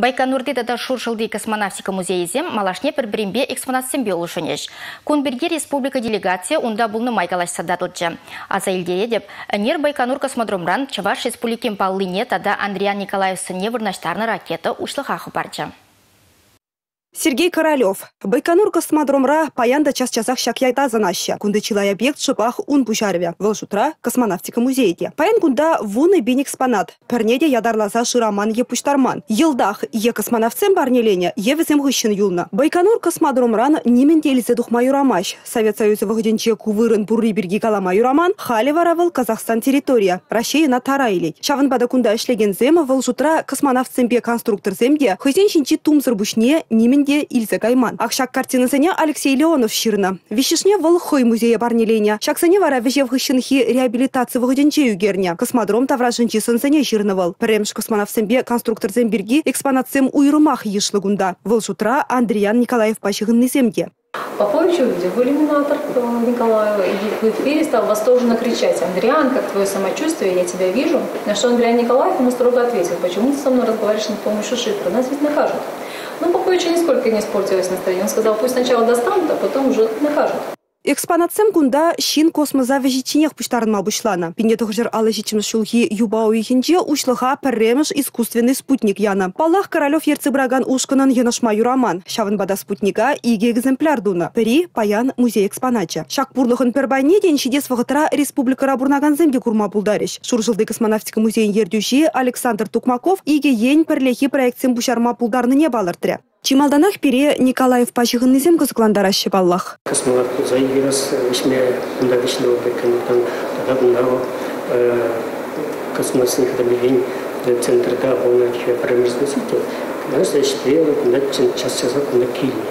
Байконурды да шуршылды космонавтика музейізем малашне бір бірімбе экспонатсембе олышынеш. Кунберге республика делегация унда бұлны майгалаш садатылчы. Аза деп, әнер Байконур космодромран Чаваш республикен паллыне тада Андриан Николаев сыне вырнаштарны ракета ушлыхақы барчы. Сергей Королев. Байконур космодромра паянда час-часах шакяйта занаща. Кунда чилай объект шипах ун пушарве. Волшутра космонавтика музейде. Паян кунда вуны бин экспонат. Пернеде ядарлаза шираман е пуштарман. Елдах е космонавцем барнелене, е везем юлна. Байконур космодромран нимен делизе духма юрамаш. Совет Союза выгоденче кувырын бурри берги калама юраман. Хали Казахстан территория. Россия на тарайлей. Шавын кунда ишлеген зема волшутра космонавтсембе конструктор земде. Хызен шинчи тумзыр бушне нимен Ильзе Ильза Гайман. Акшак картинасыне Алексей Леонов ширна. Вишешне выл хой музея барнеленя. Шаксане вара вежев хыщынхи реабилитация вғыденче югерня. Космодром тавражынчи сынсыне ширна выл. Премш космонавсембе конструктор земберги экспонатсем уйрымах ешлыгунда. Выл шутра Андриан Николаев пащыгын несемге. Попович увидев иллюминатор Николаю, и в эфире стал восторженно кричать, «Андриан, как твое самочувствие, я тебя вижу». На что Андриан Николаев ему строго ответил, «Почему ты со мной разговариваешь с помощью шифра? Нас ведь накажут». Но Поповичу нисколько не испортилось настроение. Он сказал, пусть сначала достанут, а потом уже накажут. Экспонатсем кунда шин космоза вежичинех пуштарынма бушлана. Пине тухжыр алы шулхи юбау ихинче ушлыха пірремыш искусственный спутник яна. Палах Королев ерцебраган ушканан янашма юраман. Шавын бада спутника иге экземпляр дуна. Пери паян музей экспонача. Шак пурлыхын пербайне ден шидес вағытыра республика рабурнаган земге курма булдариш. Шуржылды космонавтика музейн ердюши Александр Тукмаков иге ень перлехи проектсем бушарма пулдарны не балыртыря. Чималданах пере Николаев пачығын низем кызыкландар ашы баллах. Космонавт заиграс ишме мында вишне бекенутан тада мында космосный хадамилин центрда болна кие промышленности. Нас эшпел мында час часа мында килни.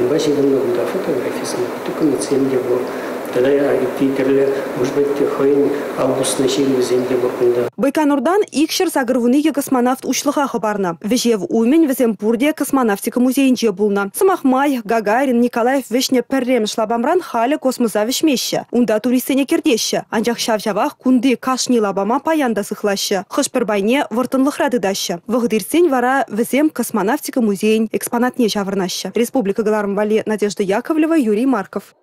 Мында жигын мында фотографиясын тукын цемде бо Байконурдан икшір сагырвуныге космонавт ушлыға хабарна. Вежев умен Веземпурде космонавтика музейінже булна. Самахмай, Гагарин, Николаев вешне перрем шлабамран халі космоза. Унда туристене кердеші. Анжақ шавжавақ кунды кашни лабама паянда сықлашы. Хыш пербайне вұртынлық радыдашы. Вара Везем космонавтика музейін экспонатне жавырнашы. Республика Галармвали Надежда Яковлева, Юрий Марков.